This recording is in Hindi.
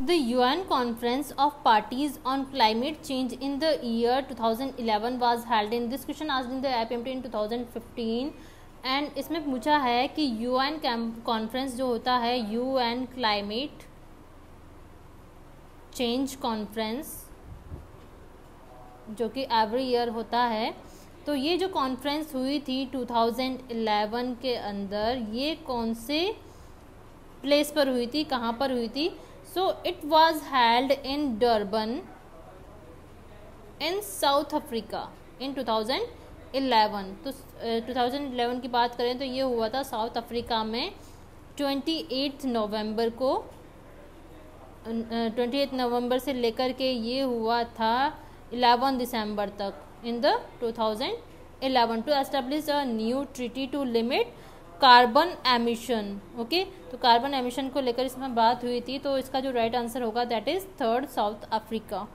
The UN Conference of Parties on Climate Change in the year 2011 was held in this question asked in the IPMT in 2015 and इसमें पूछा है कि यूएन कॉन्फ्रेंस जो होता है यूएन क्लाइमेट चेंज कॉन्फ्रेंस जो कि एवरी ईयर होता है तो ये जो कॉन्फ्रेंस हुई थी 2011 के अंदर ये कौन से प्लेस पर हुई थी कहाँ पर हुई थी so it was held in Durban in South Africa in 2011 तो uh, 2011 की बात करें तो ये हुआ था साउथ अफ्रीका में ट्वेंटी एट्थ नवंबर को ट्वेंटी एट नवंबर से लेकर के ये हुआ था इलेवन दिसंबर तक in the 2011 to establish a new treaty to limit carbon emission okay तो कार्बन एमिशन को लेकर इसमें बात हुई थी तो इसका जो राइट आंसर होगा that is third South Africa